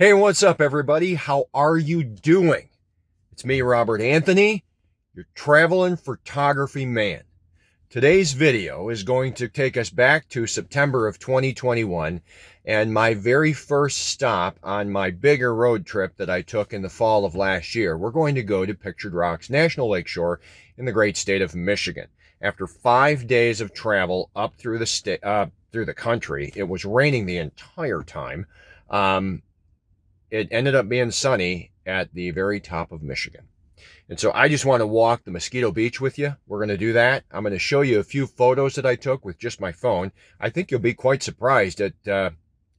Hey, what's up, everybody? How are you doing? It's me, Robert Anthony, your traveling photography man. Today's video is going to take us back to September of 2021 and my very first stop on my bigger road trip that I took in the fall of last year. We're going to go to Pictured Rocks National Lakeshore in the great state of Michigan. After five days of travel up through the state, uh, through the country, it was raining the entire time. Um, it ended up being sunny at the very top of Michigan. And so I just want to walk the Mosquito Beach with you. We're going to do that. I'm going to show you a few photos that I took with just my phone. I think you'll be quite surprised at uh,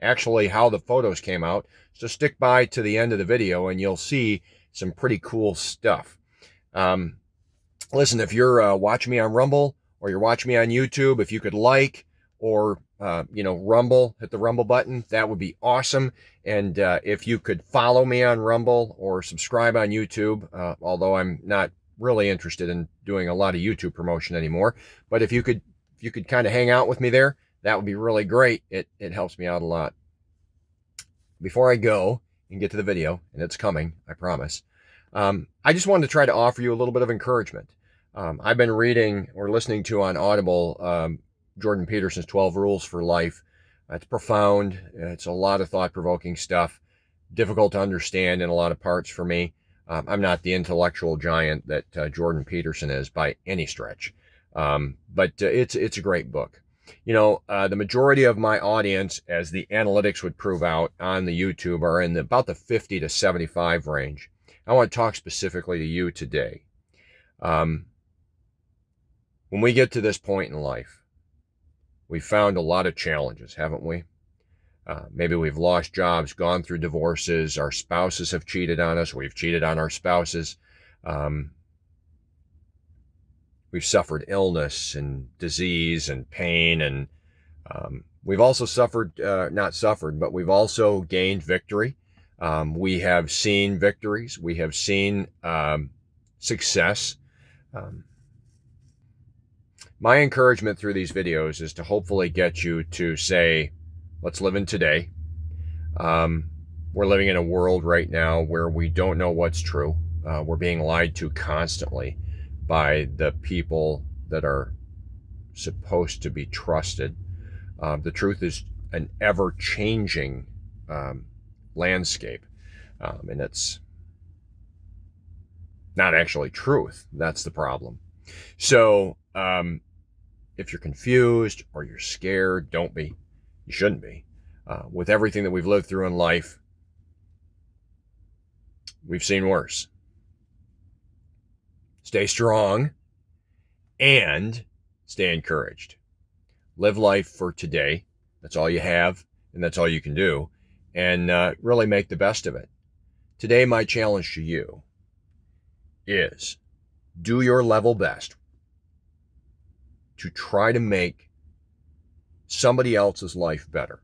actually how the photos came out. So stick by to the end of the video and you'll see some pretty cool stuff. Um, listen, if you're uh, watching me on Rumble or you're watching me on YouTube, if you could like or uh, you know, Rumble, hit the Rumble button. That would be awesome. And uh, if you could follow me on Rumble or subscribe on YouTube, uh, although I'm not really interested in doing a lot of YouTube promotion anymore, but if you could, if you could kind of hang out with me there, that would be really great. It it helps me out a lot. Before I go and get to the video, and it's coming, I promise. Um, I just wanted to try to offer you a little bit of encouragement. Um, I've been reading or listening to on Audible um, Jordan Peterson's 12 Rules for Life. It's profound. It's a lot of thought provoking stuff, difficult to understand in a lot of parts for me. Um, I'm not the intellectual giant that uh, Jordan Peterson is by any stretch, um, but uh, it's it's a great book. You know, uh, the majority of my audience, as the analytics would prove out on the YouTube, are in the, about the 50 to 75 range. I want to talk specifically to you today. Um, when we get to this point in life, We've found a lot of challenges, haven't we? Uh, maybe we've lost jobs, gone through divorces, our spouses have cheated on us, we've cheated on our spouses. Um, we've suffered illness and disease and pain, and um, we've also suffered, uh, not suffered, but we've also gained victory. Um, we have seen victories, we have seen um, success. Um, my encouragement through these videos is to hopefully get you to say, let's live in today. Um, we're living in a world right now where we don't know what's true. Uh, we're being lied to constantly by the people that are supposed to be trusted. Uh, the truth is an ever changing um, landscape. Um, and it's not actually truth. That's the problem. So, um, if you're confused or you're scared, don't be. You shouldn't be. Uh, with everything that we've lived through in life, we've seen worse. Stay strong and stay encouraged. Live life for today. That's all you have, and that's all you can do. And uh, really make the best of it. Today, my challenge to you is do your level best to try to make somebody else's life better.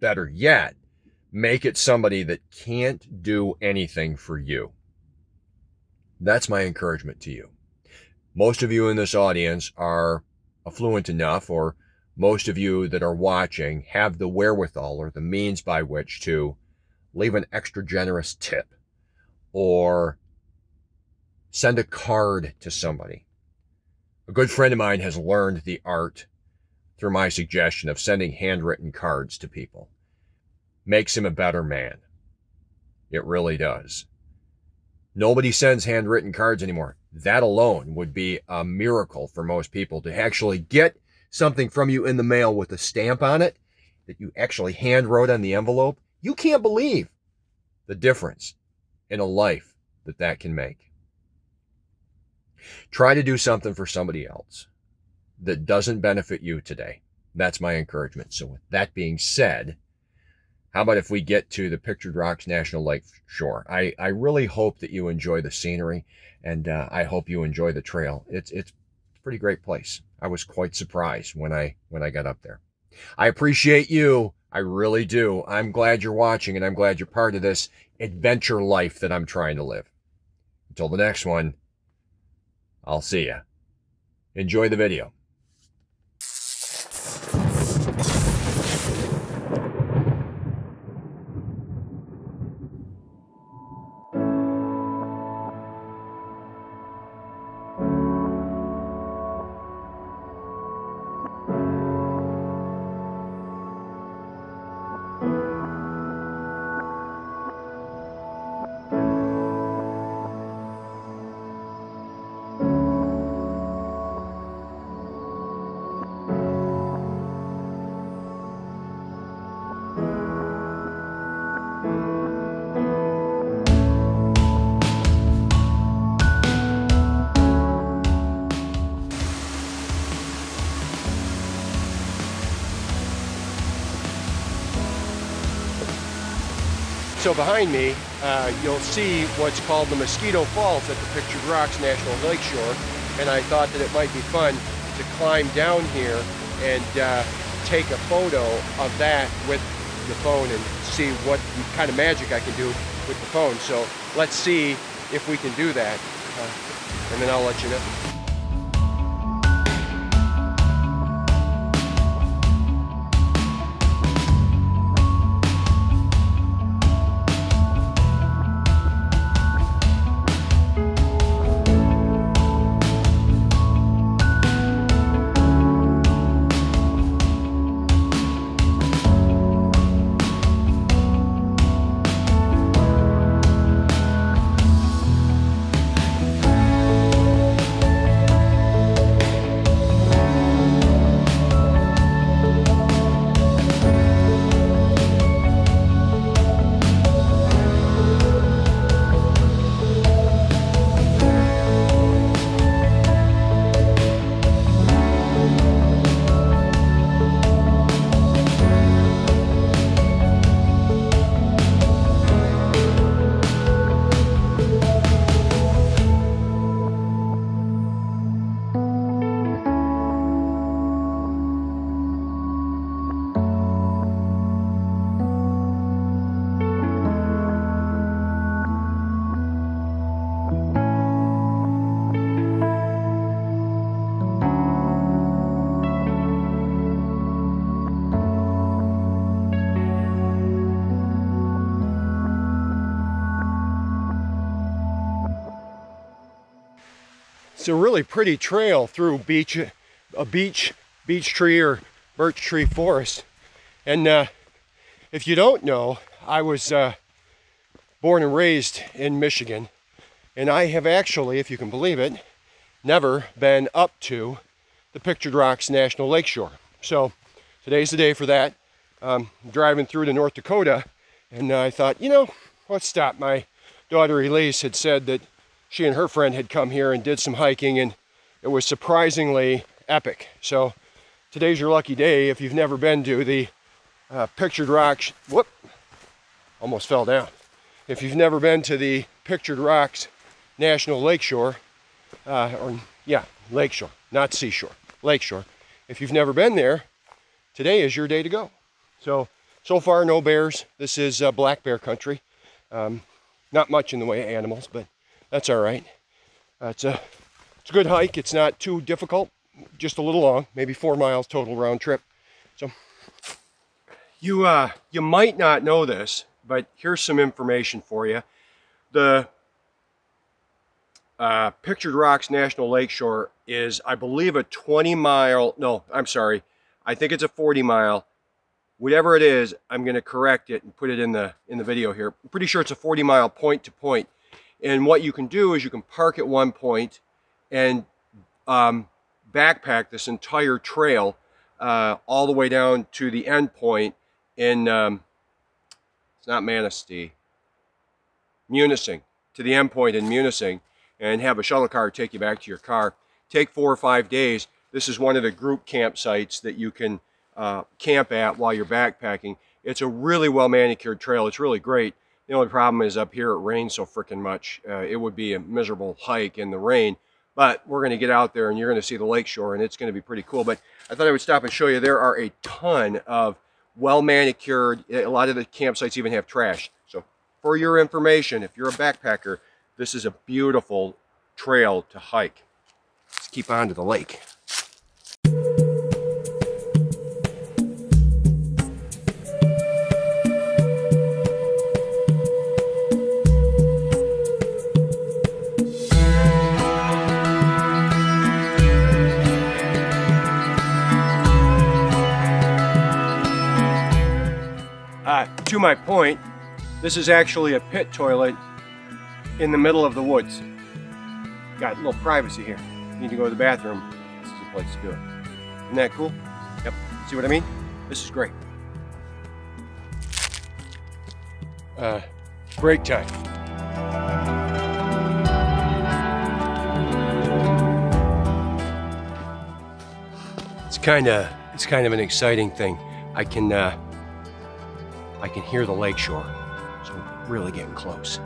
Better yet, make it somebody that can't do anything for you. That's my encouragement to you. Most of you in this audience are affluent enough, or most of you that are watching have the wherewithal or the means by which to leave an extra generous tip or send a card to somebody a good friend of mine has learned the art through my suggestion of sending handwritten cards to people. Makes him a better man. It really does. Nobody sends handwritten cards anymore. That alone would be a miracle for most people to actually get something from you in the mail with a stamp on it that you actually hand wrote on the envelope. You can't believe the difference in a life that that can make. Try to do something for somebody else that doesn't benefit you today. That's my encouragement. So with that being said, how about if we get to the Pictured Rocks National Lake Shore? I, I really hope that you enjoy the scenery and uh, I hope you enjoy the trail. It's, it's a pretty great place. I was quite surprised when I, when I got up there. I appreciate you. I really do. I'm glad you're watching and I'm glad you're part of this adventure life that I'm trying to live. Until the next one. I'll see ya. Enjoy the video. So behind me, uh, you'll see what's called the Mosquito Falls at the Pictured Rocks National Lakeshore. And I thought that it might be fun to climb down here and uh, take a photo of that with the phone and see what kind of magic I can do with the phone. So let's see if we can do that. Uh, and then I'll let you know. It's a really pretty trail through beach, a beach, beech tree or birch tree forest. And uh, if you don't know, I was uh, born and raised in Michigan. And I have actually, if you can believe it, never been up to the Pictured Rocks National Lakeshore. So today's the day for that. Um, driving through to North Dakota and I thought, you know, let's stop. My daughter Elise had said that she and her friend had come here and did some hiking and it was surprisingly epic. So today's your lucky day if you've never been to the uh, Pictured Rocks, whoop, almost fell down. If you've never been to the Pictured Rocks National Lakeshore, uh, or yeah, Lakeshore, not seashore, Lakeshore. If you've never been there, today is your day to go. So, so far no bears. This is uh, black bear country. Um, not much in the way of animals, but that's all right. Uh, it's, a, it's a good hike. It's not too difficult, just a little long, maybe four miles total round trip. So you, uh, you might not know this, but here's some information for you. The uh, Pictured Rocks National Lakeshore is, I believe, a 20 mile, no, I'm sorry, I think it's a 40 mile. Whatever it is, I'm going to correct it and put it in the in the video here. I'm pretty sure it's a 40 mile point to point and what you can do is you can park at one point and um, backpack this entire trail uh, all the way down to the end point in, um, it's not Manistee, Munising, to the end point in Munising, and have a shuttle car take you back to your car. Take four or five days. This is one of the group campsites that you can uh, camp at while you're backpacking. It's a really well manicured trail. It's really great. The only problem is up here it rains so freaking much. Uh, it would be a miserable hike in the rain. But we're going to get out there and you're going to see the lakeshore and it's going to be pretty cool. But I thought I would stop and show you there are a ton of well manicured, a lot of the campsites even have trash. So for your information, if you're a backpacker, this is a beautiful trail to hike. Let's keep on to the lake. To my point, this is actually a pit toilet in the middle of the woods. Got a little privacy here. Need to go to the bathroom. This is a place to do it. Isn't that cool? Yep. See what I mean? This is great. Uh, break time. It's kind of it's kind of an exciting thing. I can uh, I can hear the lakeshore. So really getting close.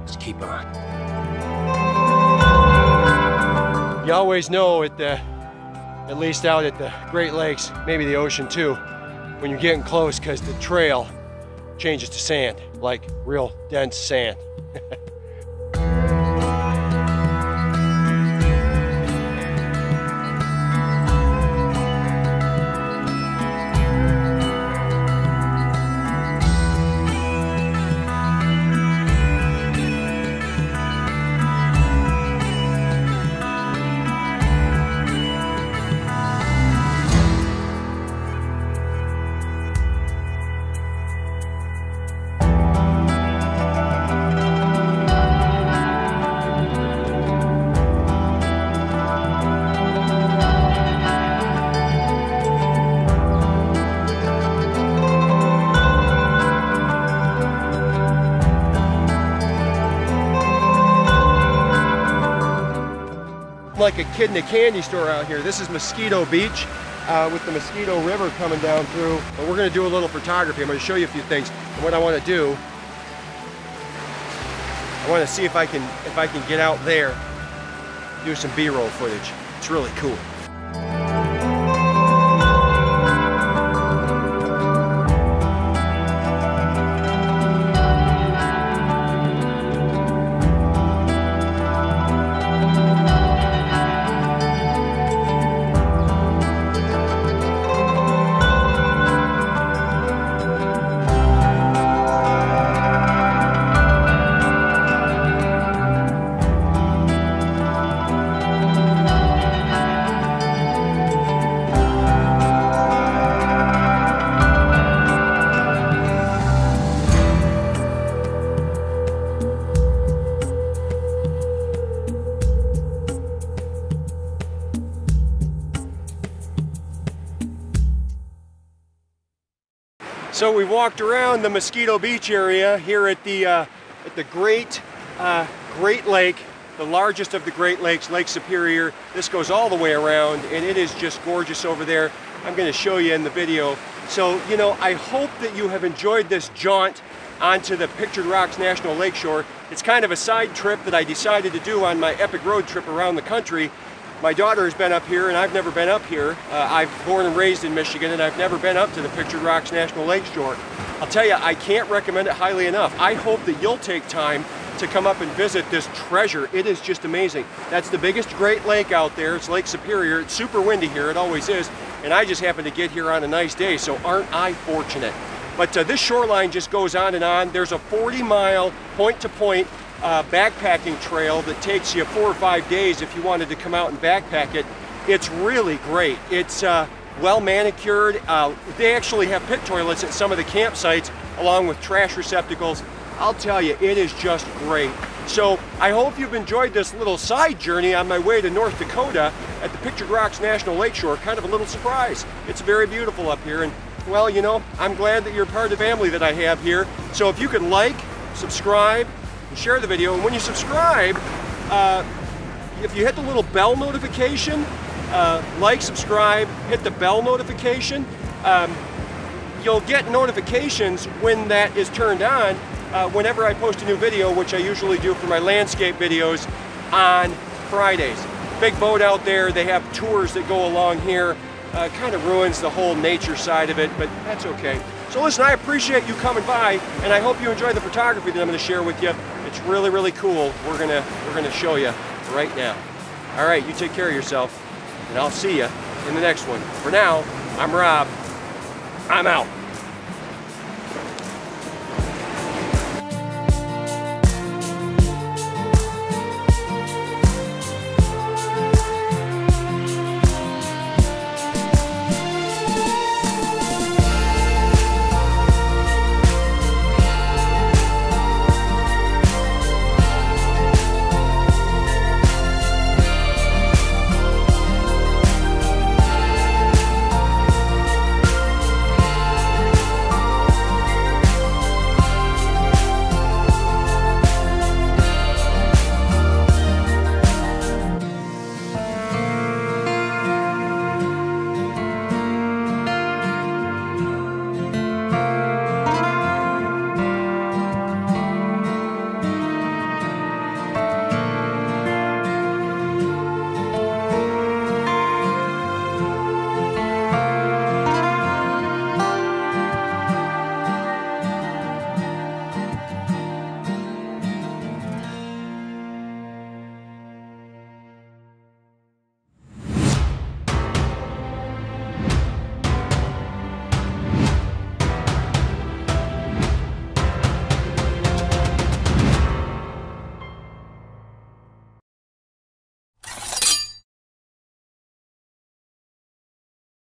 Let's keep on. You always know at the, at least out at the Great Lakes, maybe the ocean too, when you're getting close because the trail changes to sand, like real dense sand. like a kid in a candy store out here. This is Mosquito Beach uh, with the Mosquito River coming down through. But we're gonna do a little photography. I'm gonna show you a few things. And what I wanna do, I wanna see if I can, if I can get out there, do some B-roll footage. It's really cool. So we walked around the Mosquito Beach area here at the uh, at the Great uh, Great Lake, the largest of the Great Lakes, Lake Superior. This goes all the way around, and it is just gorgeous over there. I'm going to show you in the video. So you know, I hope that you have enjoyed this jaunt onto the Pictured Rocks National Lakeshore. It's kind of a side trip that I decided to do on my epic road trip around the country my daughter has been up here and I've never been up here. Uh, I've born and raised in Michigan and I've never been up to the Pictured Rocks National Lake Shore. I'll tell you, I can't recommend it highly enough. I hope that you'll take time to come up and visit this treasure. It is just amazing. That's the biggest Great Lake out there. It's Lake Superior. It's super windy here. It always is. And I just happen to get here on a nice day, so aren't I fortunate? But uh, this shoreline just goes on and on. There's a 40 mile point to point uh, backpacking trail that takes you four or five days if you wanted to come out and backpack it. It's really great. It's uh, well manicured. Uh, they actually have pit toilets at some of the campsites along with trash receptacles. I'll tell you, it is just great. So I hope you've enjoyed this little side journey on my way to North Dakota at the Pictured Rocks National Lakeshore. Kind of a little surprise. It's very beautiful up here and well, you know, I'm glad that you're part of the family that I have here. So if you could like, subscribe, and share the video. And when you subscribe, uh, if you hit the little bell notification, uh, like, subscribe, hit the bell notification, um, you'll get notifications when that is turned on uh, whenever I post a new video, which I usually do for my landscape videos on Fridays. Big boat out there, they have tours that go along here. Uh, kind of ruins the whole nature side of it, but that's okay. So listen, I appreciate you coming by, and I hope you enjoy the photography that I'm going to share with you. It's really, really cool. We're gonna we're gonna show you right now. All right, you take care of yourself, and I'll see you in the next one. For now, I'm Rob. I'm out.